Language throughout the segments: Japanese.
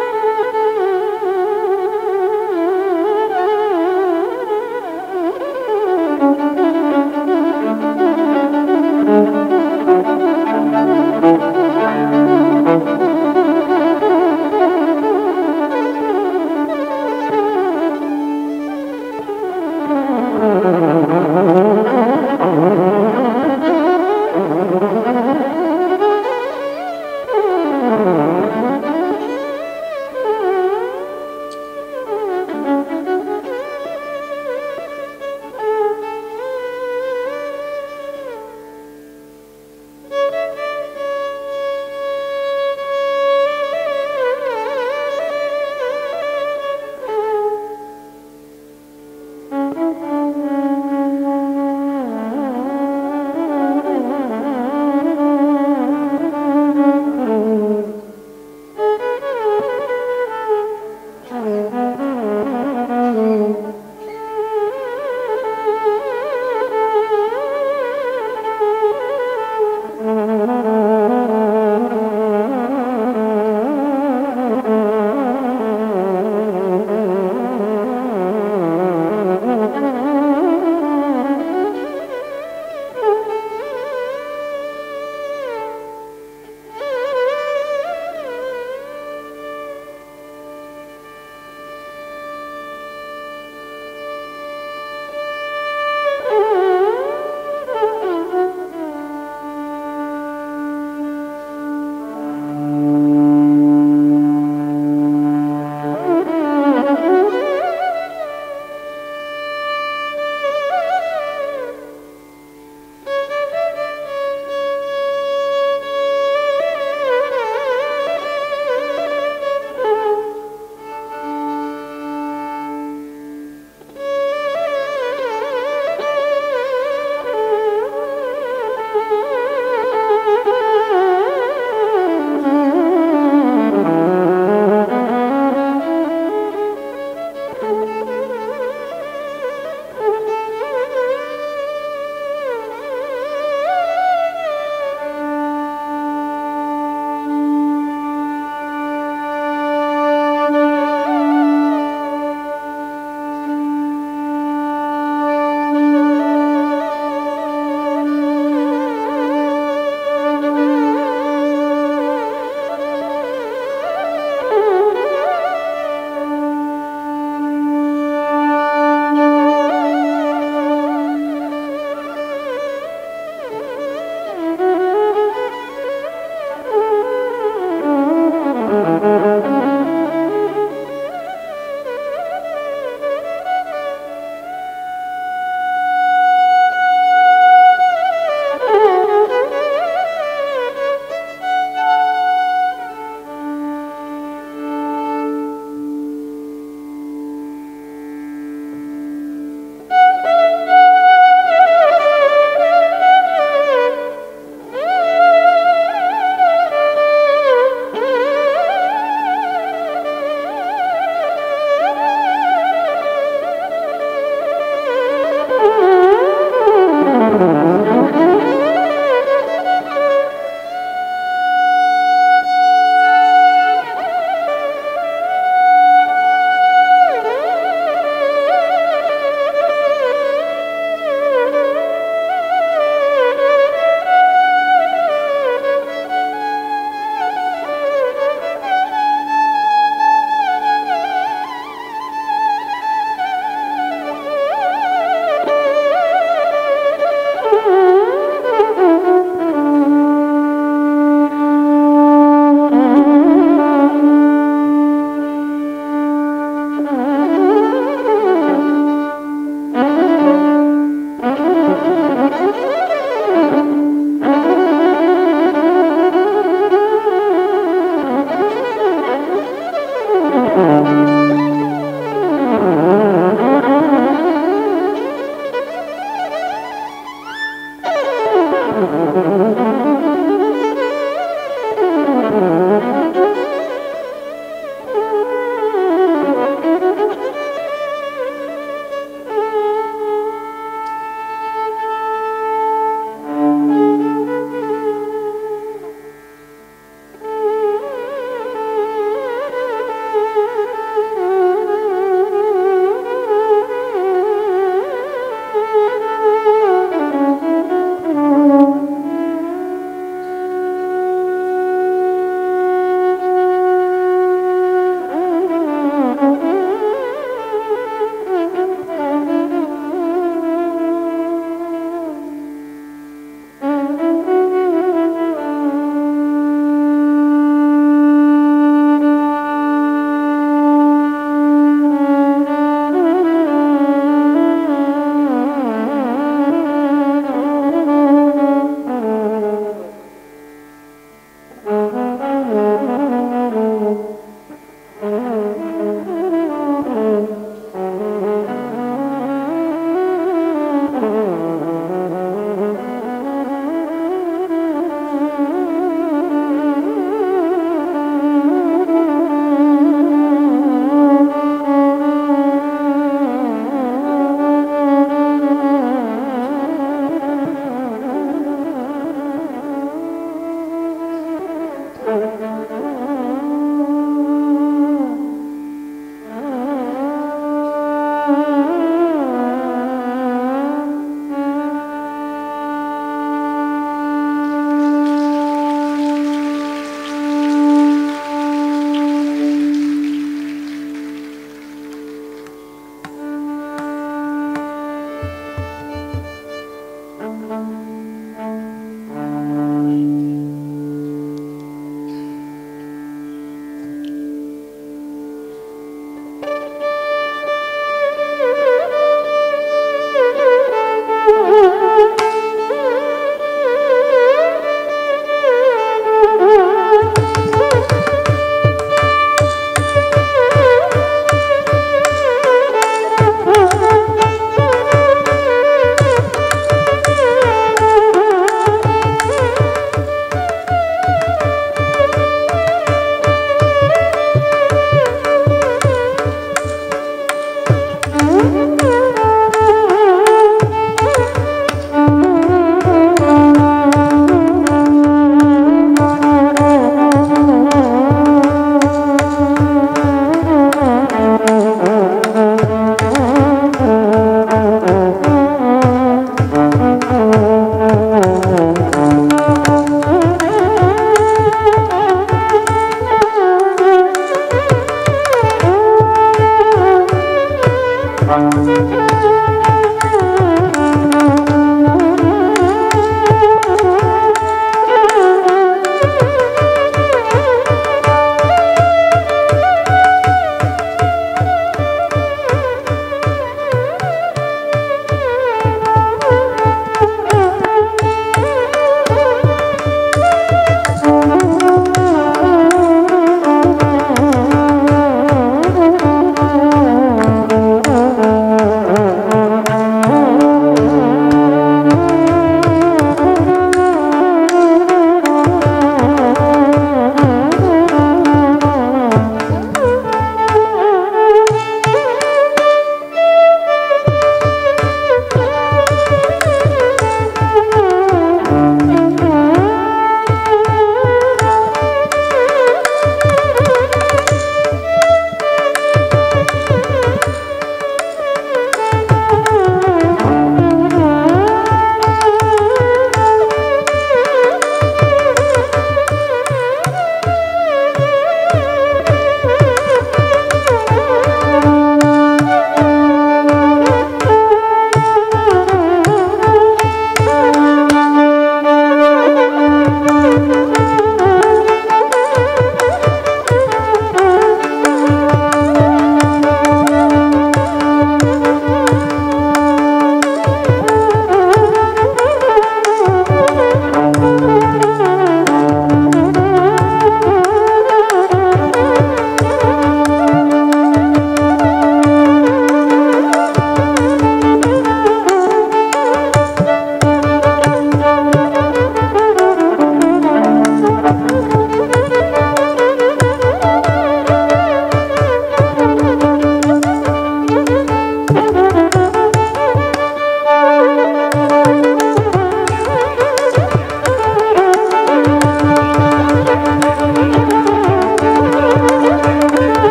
Música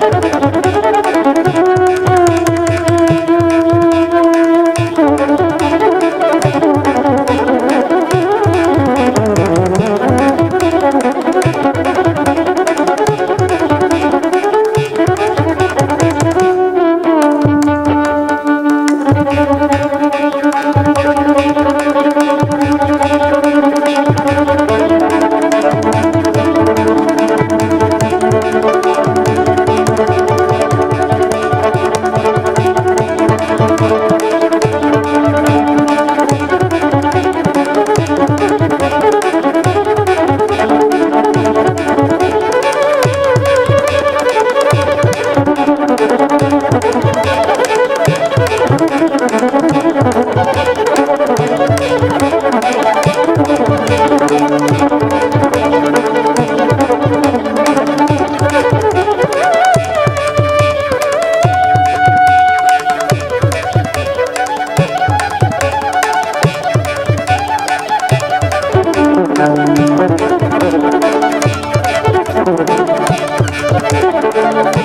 Thank you. Thank you.